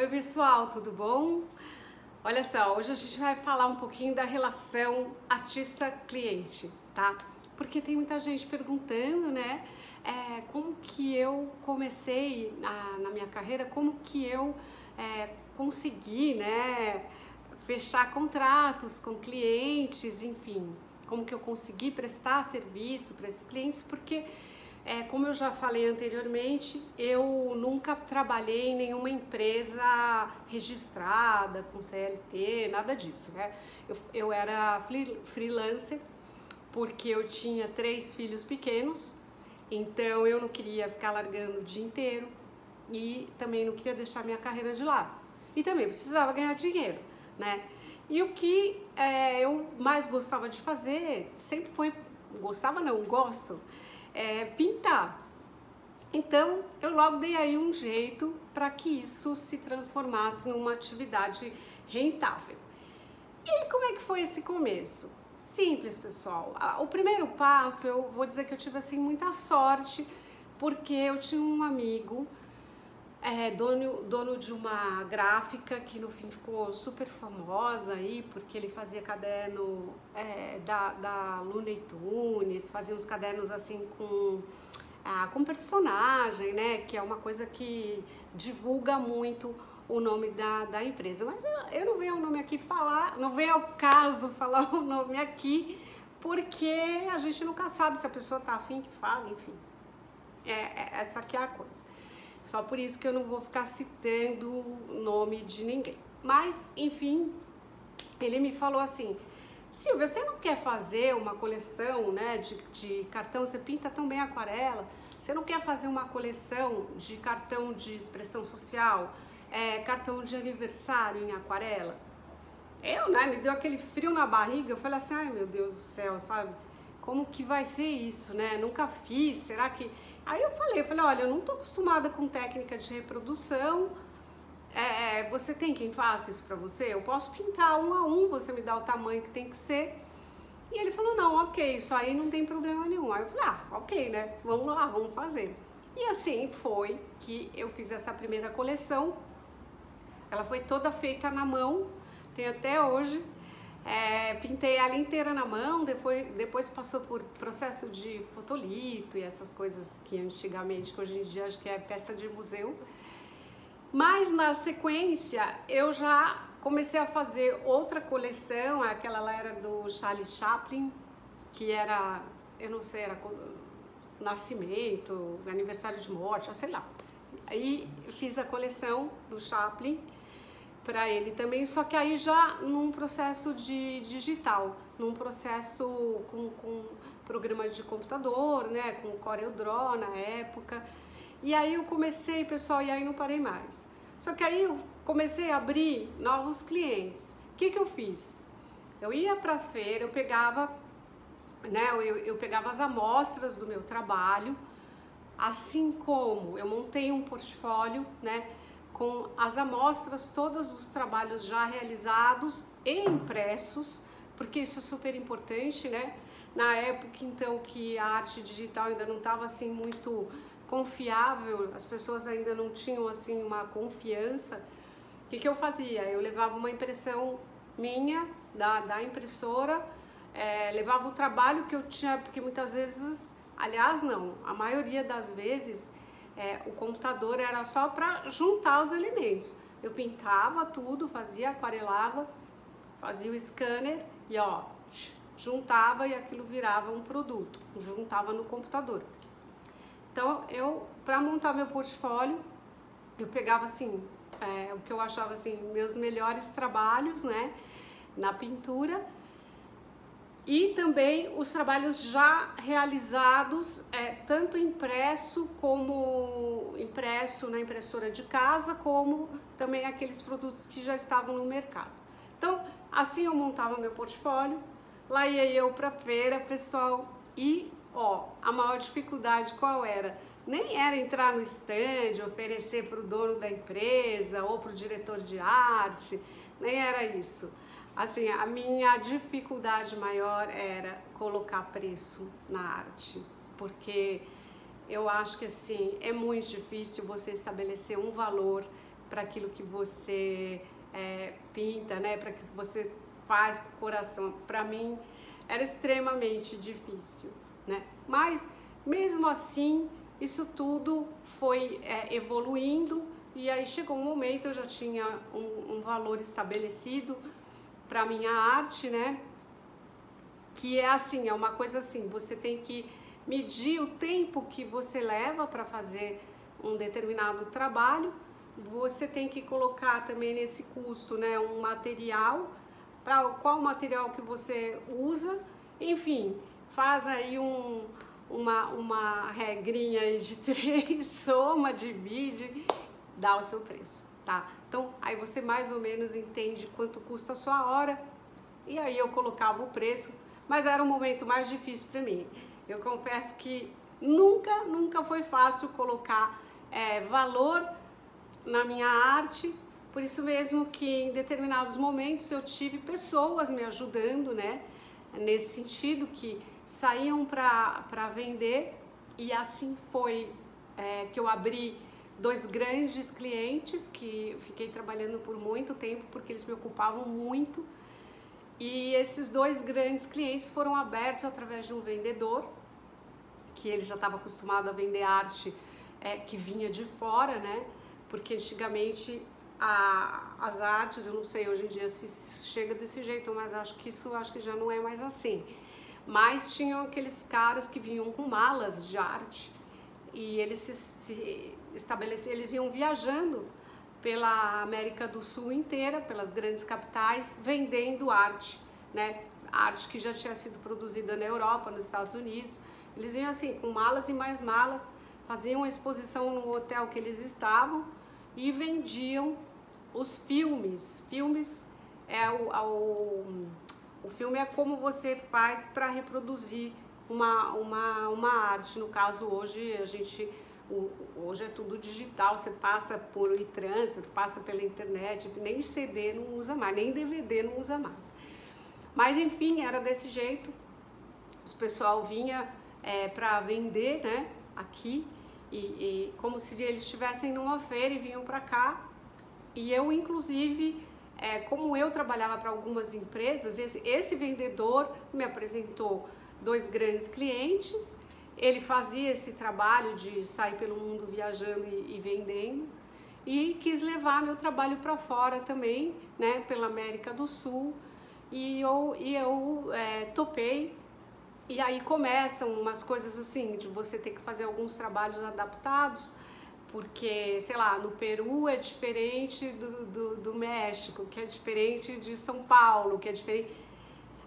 Oi pessoal, tudo bom? Olha só, hoje a gente vai falar um pouquinho da relação artista-cliente, tá? Porque tem muita gente perguntando, né? É, como que eu comecei na, na, minha carreira, como que eu é, consegui, né? Fechar contratos com clientes, enfim, como que eu consegui prestar serviço para esses clientes, porque é, como eu já falei anteriormente, eu nunca trabalhei em nenhuma empresa registrada, com CLT, nada disso, né? Eu, eu era freelancer porque eu tinha três filhos pequenos, então eu não queria ficar largando o dia inteiro e também não queria deixar minha carreira de lado. E também precisava ganhar dinheiro, né? E o que é, eu mais gostava de fazer, sempre foi, gostava não, gosto, é, pintar. Então, eu logo dei aí um jeito para que isso se transformasse numa atividade rentável. E como é que foi esse começo? Simples, pessoal. O primeiro passo, eu vou dizer que eu tive assim muita sorte, porque eu tinha um amigo é, dono, dono de uma gráfica que no fim ficou super famosa aí, porque ele fazia caderno é, da, da Looney Tunes, fazia uns cadernos assim com, ah, com personagem, né? Que é uma coisa que divulga muito o nome da, da empresa. Mas eu, eu não venho o nome aqui falar, não venho ao caso falar o nome aqui, porque a gente nunca sabe se a pessoa tá afim que fala, enfim. É, é, essa aqui é a coisa. Só por isso que eu não vou ficar citando o nome de ninguém. Mas, enfim, ele me falou assim: Silvia, você não quer fazer uma coleção né, de, de cartão? Você pinta tão bem aquarela. Você não quer fazer uma coleção de cartão de expressão social, é, cartão de aniversário em aquarela? Eu, né, me deu aquele frio na barriga. Eu falei assim: ai meu Deus do céu, sabe? Como que vai ser isso, né? Nunca fiz. Será que Aí eu falei, eu falei, olha, eu não tô acostumada com técnica de reprodução. É, é, você tem quem faça isso para você? Eu posso pintar um a um, você me dá o tamanho que tem que ser. E ele falou, não, ok, isso aí não tem problema nenhum. Aí eu falei, ah, ok, né? Vamos lá, vamos fazer. E assim foi que eu fiz essa primeira coleção. Ela foi toda feita na mão, tem até hoje. É, pintei ela inteira na mão, depois, depois passou por processo de fotolito e essas coisas que antigamente, que hoje em dia acho que é peça de museu. Mas na sequência eu já comecei a fazer outra coleção, aquela lá era do Charles Chaplin, que era, eu não sei, era nascimento, aniversário de morte, sei lá. Aí fiz a coleção do Chaplin para ele também, só que aí já num processo de digital, num processo com, com programa de computador, né, com CorelDRAW na época. E aí eu comecei, pessoal, e aí não parei mais. Só que aí eu comecei a abrir novos clientes. O que, que eu fiz? Eu ia para a feira, eu pegava, né, eu, eu pegava as amostras do meu trabalho, assim como eu montei um portfólio, né, com as amostras, todos os trabalhos já realizados e impressos, porque isso é super importante, né? Na época, então, que a arte digital ainda não estava assim muito confiável, as pessoas ainda não tinham assim uma confiança. O que, que eu fazia? Eu levava uma impressão minha, da, da impressora, é, levava o trabalho que eu tinha, porque muitas vezes, aliás, não, a maioria das vezes é, o computador era só para juntar os elementos. Eu pintava tudo, fazia, aquarelava, fazia o scanner e ó, juntava e aquilo virava um produto, juntava no computador. Então eu, para montar meu portfólio, eu pegava assim, é, o que eu achava assim, meus melhores trabalhos, né, na pintura e também os trabalhos já realizados, é, tanto impresso como impresso na impressora de casa, como também aqueles produtos que já estavam no mercado. Então, assim eu montava meu portfólio, lá ia eu para feira, pessoal, e ó, a maior dificuldade qual era? Nem era entrar no stand, oferecer para o dono da empresa ou para o diretor de arte, nem era isso Assim, a minha dificuldade maior era colocar preço na arte, porque eu acho que assim é muito difícil você estabelecer um valor para aquilo que você é, pinta, né? Para que você faz com o coração. Para mim era extremamente difícil, né? Mas mesmo assim, isso tudo foi é, evoluindo e aí chegou um momento eu já tinha um, um valor estabelecido para minha arte, né? Que é assim, é uma coisa assim, você tem que medir o tempo que você leva para fazer um determinado trabalho, você tem que colocar também nesse custo, né, um material, para qual material que você usa, enfim, faz aí um, uma, uma regrinha aí de três, soma, divide, dá o seu preço, tá? Então, aí você mais ou menos entende quanto custa a sua hora, e aí eu colocava o preço, mas era um momento mais difícil para mim. Eu confesso que nunca, nunca foi fácil colocar é, valor na minha arte, por isso mesmo que em determinados momentos eu tive pessoas me ajudando, né? Nesse sentido, que saíam para vender e assim foi é, que eu abri dois grandes clientes que fiquei trabalhando por muito tempo porque eles me ocupavam muito e esses dois grandes clientes foram abertos através de um vendedor que ele já estava acostumado a vender arte é, que vinha de fora, né? Porque antigamente a, as artes, eu não sei hoje em dia se chega desse jeito, mas acho que isso acho que já não é mais assim. Mas tinham aqueles caras que vinham com malas de arte e eles se, se estabeleciam, eles iam viajando pela América do Sul inteira, pelas grandes capitais, vendendo arte, né? Arte que já tinha sido produzida na Europa, nos Estados Unidos. Eles iam assim, com malas e mais malas, faziam uma exposição no hotel que eles estavam e vendiam os filmes. Filmes é o, o, o filme é como você faz para reproduzir uma, uma, uma arte. No caso, hoje a gente hoje é tudo digital, você passa por e-trânsito, passa pela internet, nem CD não usa mais, nem DVD não usa mais. Mas enfim, era desse jeito. O pessoal vinha é, para vender, né, aqui e, e como se eles estivessem numa feira e vinham para cá. E eu, inclusive, é, como eu trabalhava para algumas empresas, esse, esse vendedor me apresentou dois grandes clientes. Ele fazia esse trabalho de sair pelo mundo viajando e, e vendendo e quis levar meu trabalho para fora também, né, pela América do Sul. E eu, e eu é, topei e aí começam umas coisas assim, de você ter que fazer alguns trabalhos adaptados, porque, sei lá, no Peru é diferente do, do, do México, que é diferente de São Paulo, que é diferente.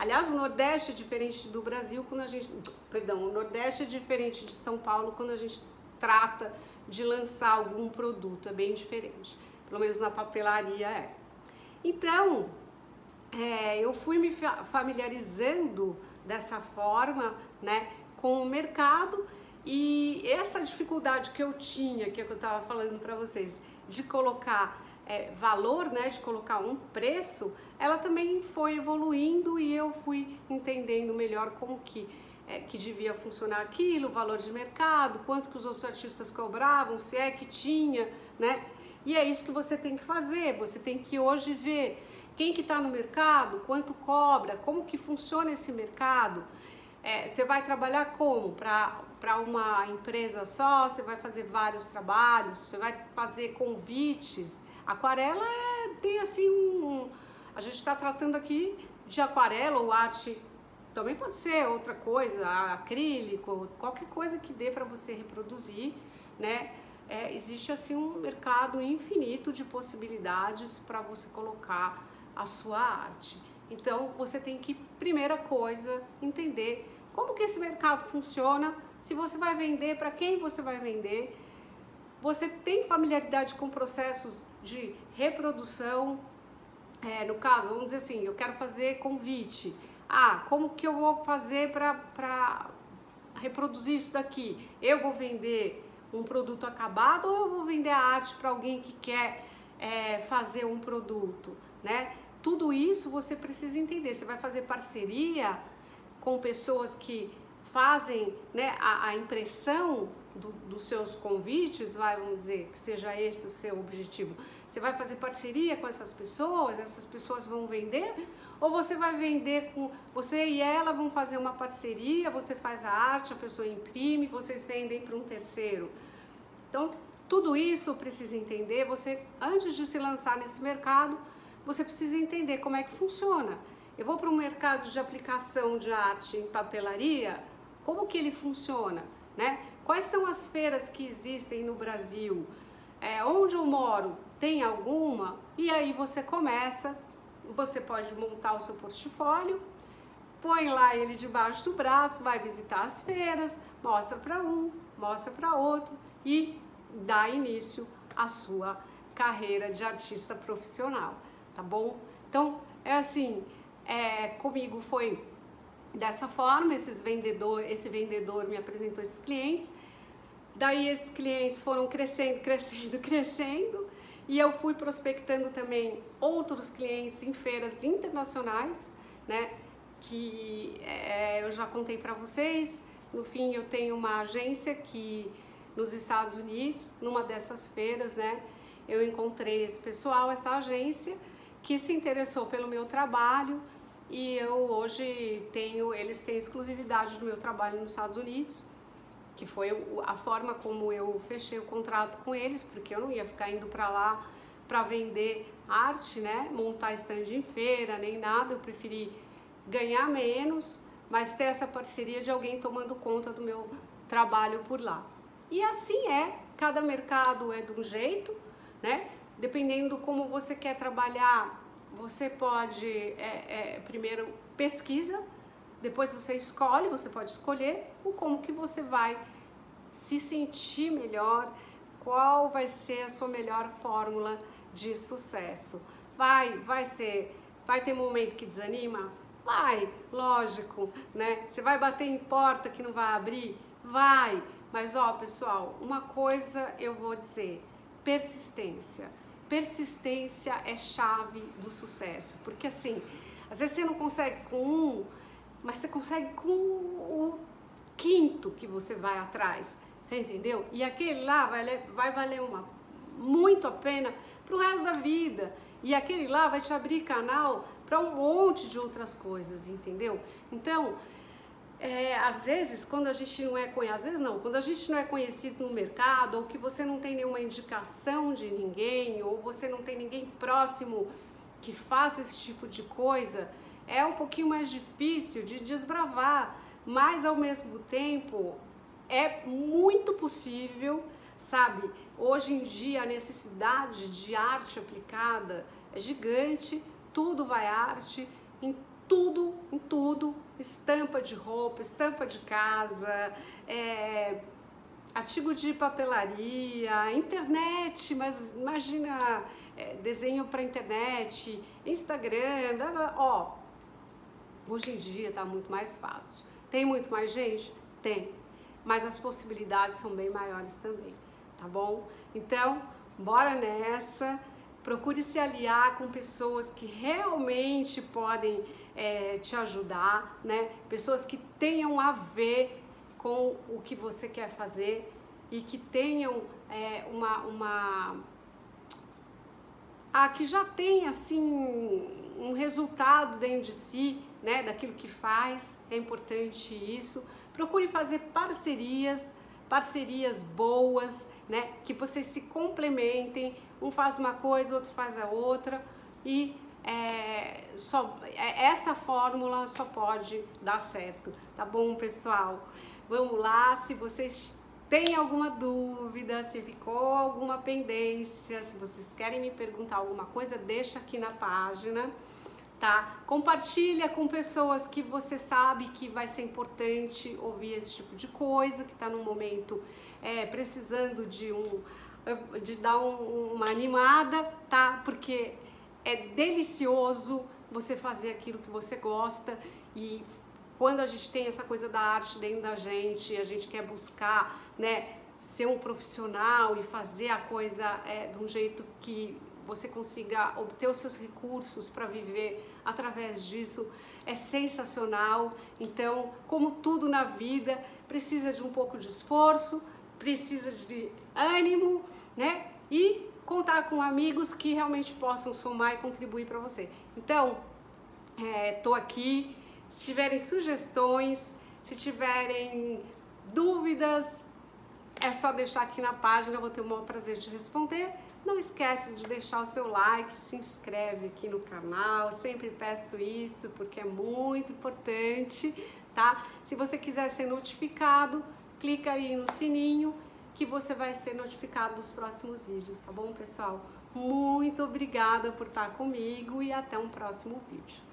Aliás, o Nordeste é diferente do Brasil quando a gente. Perdão, o Nordeste é diferente de São Paulo quando a gente trata de lançar algum produto, é bem diferente. Pelo menos na papelaria é. Então, é, eu fui me familiarizando dessa forma, né, com o mercado e essa dificuldade que eu tinha, que, é que eu estava falando para vocês, de colocar é, valor, né, de colocar um preço, ela também foi evoluindo e eu fui entendendo melhor como que é, que devia funcionar aquilo, o valor de mercado, quanto que os outros artistas cobravam, se é que tinha, né? E é isso que você tem que fazer. Você tem que hoje ver quem que está no mercado, quanto cobra, como que funciona esse mercado. É, você vai trabalhar como? Para uma empresa só? Você vai fazer vários trabalhos? Você vai fazer convites? Aquarela é, tem assim um. A gente está tratando aqui de aquarela ou arte. Também pode ser outra coisa, acrílico, qualquer coisa que dê para você reproduzir, né? É, existe assim um mercado infinito de possibilidades para você colocar a sua arte. Então você tem que, primeira coisa, entender como que esse mercado funciona, se você vai vender, para quem você vai vender. Você tem familiaridade com processos de reprodução, é, no caso, vamos dizer assim, eu quero fazer convite. Ah, como que eu vou fazer para reproduzir isso daqui? Eu vou vender um produto acabado ou eu vou vender a arte para alguém que quer é, fazer um produto, né? Tudo isso você precisa entender. Você vai fazer parceria com pessoas que fazem né, a, a impressão do, dos seus convites, vai, vamos dizer, que seja esse o seu objetivo? Você vai fazer parceria com essas pessoas, essas pessoas vão vender? Ou você vai vender com. Você e ela vão fazer uma parceria, você faz a arte, a pessoa imprime, vocês vendem para um terceiro. Então, tudo isso precisa entender. Você, antes de se lançar nesse mercado, você precisa entender como é que funciona. Eu vou para um mercado de aplicação de arte em papelaria, como que ele funciona, né? Quais são as feiras que existem no Brasil? É, onde eu moro tem alguma? E aí você começa, você pode montar o seu portfólio, põe lá ele debaixo do braço, vai visitar as feiras, mostra para um, mostra para outro e dá início à sua carreira de artista profissional, tá bom? Então, é assim, é, comigo foi dessa forma, esses vendedor, esse vendedor me apresentou esses clientes, daí esses clientes foram crescendo, crescendo, crescendo, e eu fui prospectando também outros clientes em feiras internacionais, né, que é, eu já contei para vocês, no fim eu tenho uma agência que nos Estados Unidos, numa dessas feiras, né, eu encontrei esse pessoal, essa agência, que se interessou pelo meu trabalho, e eu hoje tenho, eles têm exclusividade do meu trabalho nos Estados Unidos, que foi a forma como eu fechei o contrato com eles, porque eu não ia ficar indo para lá para vender arte, né, montar stand em feira, nem nada, eu preferi ganhar menos, mas ter essa parceria de alguém tomando conta do meu trabalho por lá. E assim é, cada mercado é de um jeito, né? Dependendo como você quer trabalhar você pode, é, é, primeiro pesquisa, depois você escolhe, você pode escolher o como que você vai se sentir melhor, qual vai ser a sua melhor fórmula de sucesso. Vai, vai ser, vai ter momento que desanima? Vai, lógico, né? Você vai bater em porta que não vai abrir? Vai. Mas ó, pessoal, uma coisa eu vou dizer, persistência persistência é chave do sucesso. Porque assim, às vezes você não consegue com um, mas você consegue com o quinto que você vai atrás. Você entendeu? E aquele lá vai, vai valer uma, muito a pena para o resto da vida. E aquele lá vai te abrir canal para um monte de outras coisas, entendeu? Então, é, às vezes, quando a gente não é conhecido, às vezes não, quando a gente não é conhecido no mercado, ou que você não tem nenhuma indicação de ninguém, ou você não tem ninguém próximo que faça esse tipo de coisa, é um pouquinho mais difícil de desbravar, mas ao mesmo tempo é muito possível, sabe? Hoje em dia a necessidade de arte aplicada é gigante, tudo vai arte, tudo, em tudo, estampa de roupa, estampa de casa, é, artigo de papelaria, internet, mas imagina é, desenho para internet, Instagram, blá, blá, ó, hoje em dia está muito mais fácil. Tem muito mais gente? Tem, mas as possibilidades são bem maiores também, tá bom? Então, bora nessa procure se aliar com pessoas que realmente podem é, te ajudar, né? Pessoas que tenham a ver com o que você quer fazer e que tenham é, uma, uma a que já tem assim um resultado dentro de si, né, daquilo que faz. É importante isso. Procure fazer parcerias, parcerias boas, né, que vocês se complementem um faz uma coisa, outro faz a outra e é, só, é, essa fórmula só pode dar certo, tá bom, pessoal? Vamos lá, se vocês têm alguma dúvida, se ficou alguma pendência, se vocês querem me perguntar alguma coisa, deixa aqui na página, tá? Compartilha com pessoas que você sabe que vai ser importante ouvir esse tipo de coisa, que está num momento é, precisando de um de dar um, uma animada, tá? Porque é delicioso você fazer aquilo que você gosta e quando a gente tem essa coisa da arte dentro da gente, a gente quer buscar, né, ser um profissional e fazer a coisa é, de um jeito que você consiga obter os seus recursos para viver através disso, é sensacional. Então, como tudo na vida, precisa de um pouco de esforço, precisa de ânimo, né? E contar com amigos que realmente possam somar e contribuir para você. Então, estou é, aqui. Se tiverem sugestões, se tiverem dúvidas, é só deixar aqui na página, eu vou ter o maior prazer de responder. Não esquece de deixar o seu like, se inscreve aqui no canal. sempre peço isso porque é muito importante, tá? Se você quiser ser notificado, clica aí no sininho que você vai ser notificado dos próximos vídeos, tá bom, pessoal? Muito obrigada por estar comigo e até um próximo vídeo.